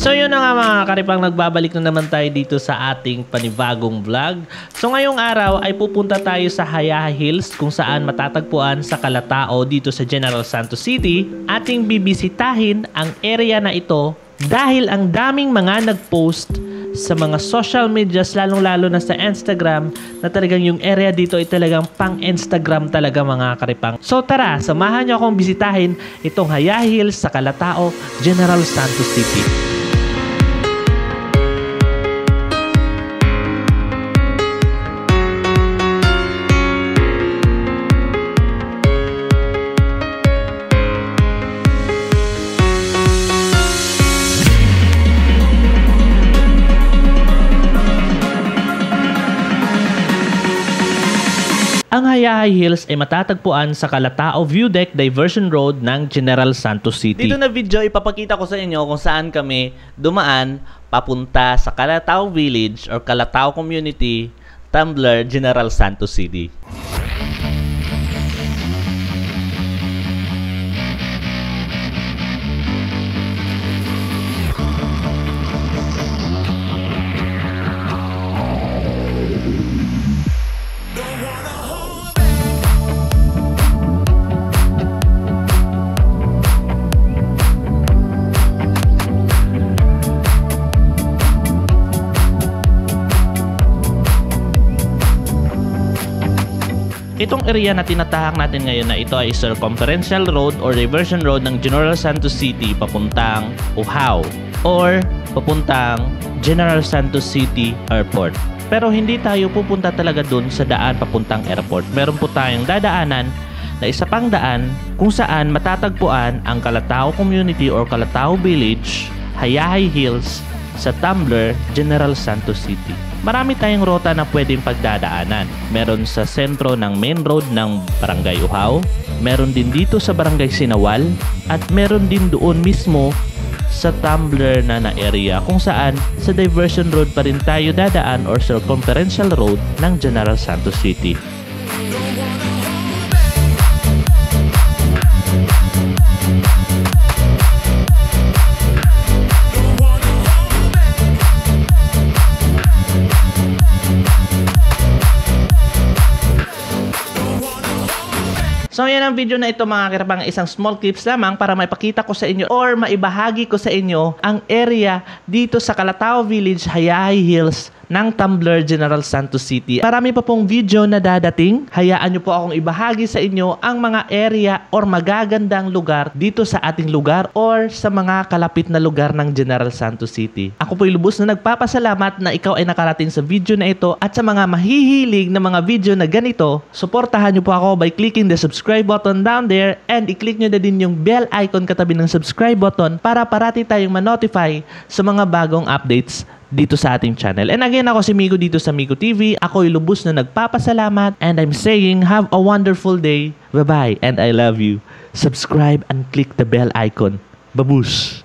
So yun na nga mga karipang nagbabalik na naman tayo dito sa ating panibagong vlog. So ngayong araw ay pupunta tayo sa Hayaha Hills kung saan matatagpuan sa Kalatao dito sa General Santos City. Ating bibisitahin ang area na ito dahil ang daming mga nagpost sa mga social medias, lalong-lalo na sa Instagram, na talagang yung area dito ay talagang pang-Instagram talaga mga karipang. So tara, samahan nyo akong bisitahin itong Haya Hills sa Kalatao, General Santos City. Ang Hayahay Hills ay matatagpuan sa Kalatao View Deck Diversion Road ng General Santos City. Dito na video, ipapakita ko sa inyo kung saan kami dumaan papunta sa Kalatao Village or Kalatao Community, Tumblr, General Santos City. Itong area na tinatahak natin ngayon na ito ay Circumferential Road or Diversion Road ng General Santos City papuntang Uhaw or papuntang General Santos City Airport. Pero hindi tayo pupunta talaga dun sa daan papuntang airport. Meron po tayong dadaanan na isa pang daan kung saan matatagpuan ang Kalatao Community or Kalatao Village, Hayahay Hills sa Tumblr, General Santos City marami tayong rota na pwedeng pagdadaanan. Meron sa sentro ng main road ng Barangay Uhaw, meron din dito sa Barangay Sinawal, at meron din doon mismo sa Tumblr na na area kung saan sa diversion road pa rin tayo dadaan or circumferential road ng General Santos City. So yan ang video na ito mga karapang isang small clips lamang para maipakita ko sa inyo or maibahagi ko sa inyo ang area dito sa Kalatao Village, Hayahay Hills ng Tumblr General Santos City. Marami pa pong video na dadating. Hayaan nyo po akong ibahagi sa inyo ang mga area or magagandang lugar dito sa ating lugar or sa mga kalapit na lugar ng General Santos City. Ako po'y lubos na nagpapasalamat na ikaw ay nakarating sa video na ito at sa mga mahihilig na mga video na ganito, suportahan nyo po ako by clicking the subscribe button down there and i-click nyo na din yung bell icon katabi ng subscribe button para parati tayong ma-notify sa mga bagong updates dito sa ating channel. And again, ako si Migo dito sa Migo TV. Ako ay lubos na nagpapasalamat and I'm saying have a wonderful day. Bye-bye and I love you. Subscribe and click the bell icon. Babush!